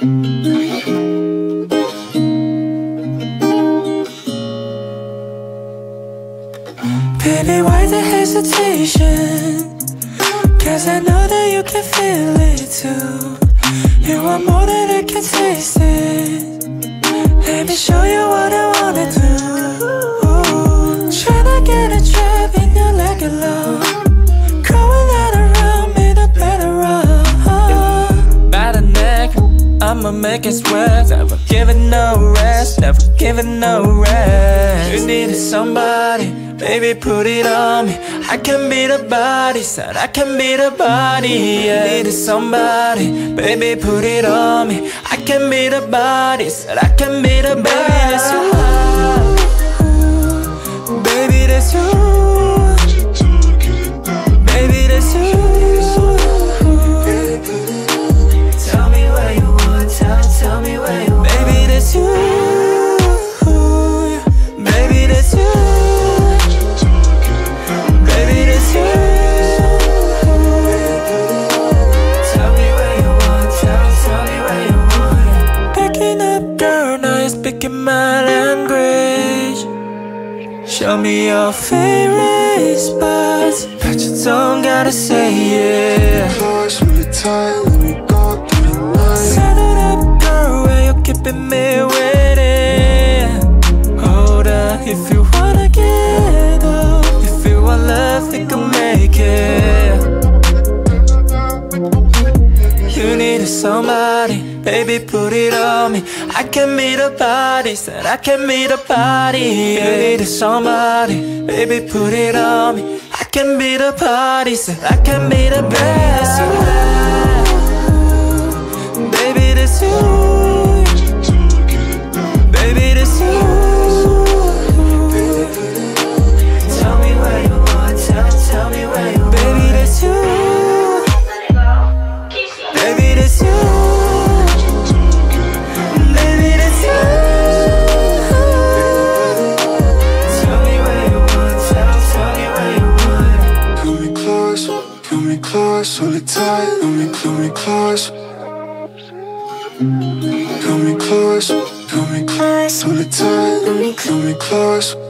Baby, why the hesitation? Cause I know that you can feel it too. You want more than I can taste it. Let me show you what I wanna do. Tryna get a trap in you like a love. I'ma make it sweat. Never giving no rest, never giving no rest. You needed somebody Baby, put it on me. I can be the body, said I can be the body yeah. Needed somebody Baby, put it on me. I can be the body, said I can be the you Baby, speaking my language. Show me your favorite spots. But you don't gotta say yeah Close really tight, You needed somebody, baby, put it on me. I can be the body, said I can be the body. You needed somebody, baby, put it on me. I can be the party, said I can be the best Me me Pull me close, pull me close, hold it tight, pull me, pull me close Pull me close, pull me close, hold it tight, pull me close